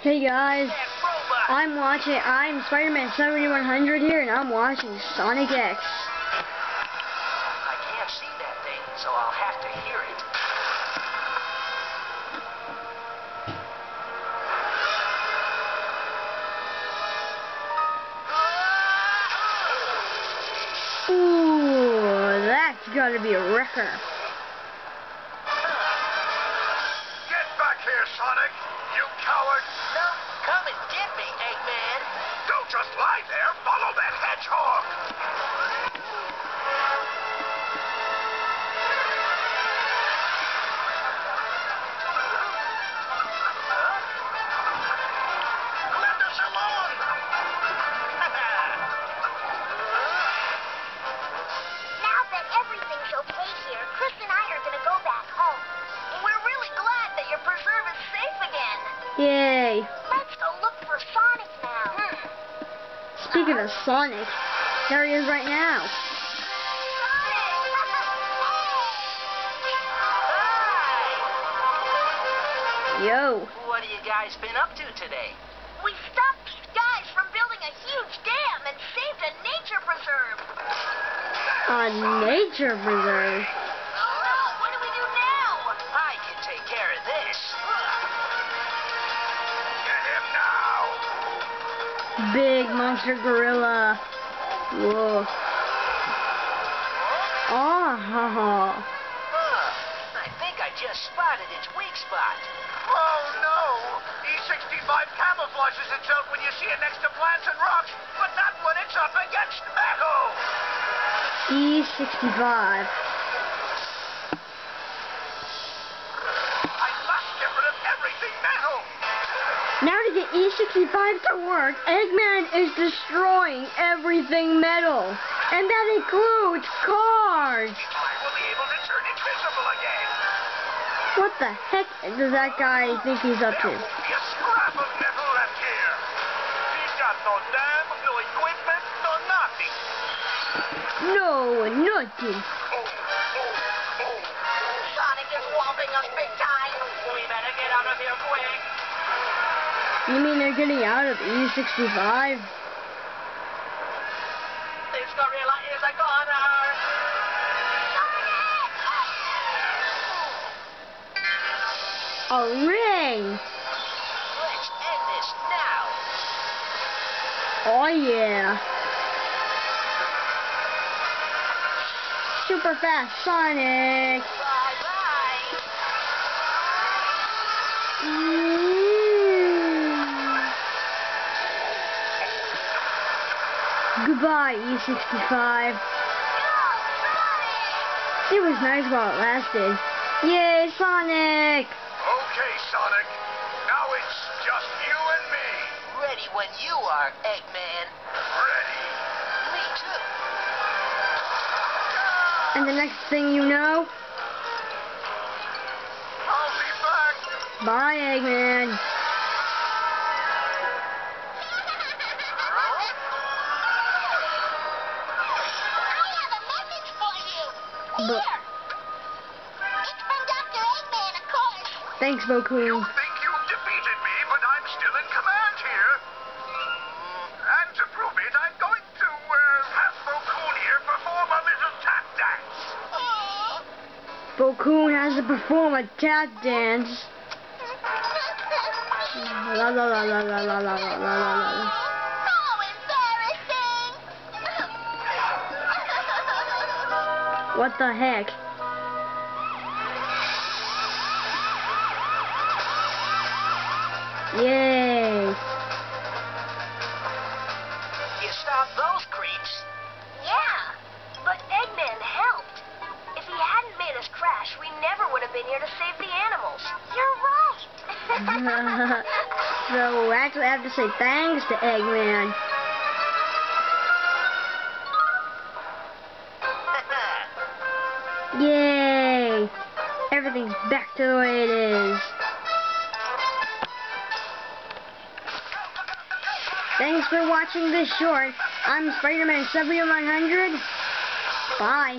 Hey guys, I'm watching, I'm Spider-Man 7100 here, and I'm watching Sonic X. I can't see that thing, so I'll have to hear it. Ooh, that's gotta be a wrecker. Sonic! You coward! No, come and get me, Eggman. Don't just lie there! Follow that hedgehog! Yay. Let's go look for Sonic now. Hmm. Speaking of Sonic, there he is right now. Yo. What have you guys been up to today? We stopped these guys from building a huge dam and saved a nature preserve. A nature preserve. Big monster gorilla. Whoa. Oh, ha, ha. Huh. I think I just spotted its weak spot. Oh no! E65 camouflages itself when you see it next to plants and rocks, but not when it's up against metal! E65. 65 to work, Eggman is destroying everything metal. And that includes cars. What the heck does that guy think he's up to? No, nothing. Sonic is whopping us big time. We better get out of here quick. You mean they're getting out of E65? This gorilla is a goner. A ring. Let's end this now. Oh yeah. Super fast Sonic. Bye-bye. Mm. Goodbye, E65. It was nice while it lasted. Yay, Sonic! Okay, Sonic. Now it's just you and me. Ready when you are, Eggman. Ready. Me too. And the next thing you know, I'll be back. bye, Eggman. Course. Thanks, You Boku. think you've defeated me, but I'm still in command here. And to prove it, I'm going to uh, have Bokkun here perform a little tap dance. Bokkun has to perform a tap dance. La la la la la la la la la la la. So embarrassing. What the heck? Yay! You stop those creeps. yeah, but Eggman helped. If he hadn't made us crash, we never would have been here to save the animals. You're right. so we actually have to say thanks to Eggman. Yay! Everything's back to the way it is. Thanks for watching this short. I'm Spider-Man 7100. Bye.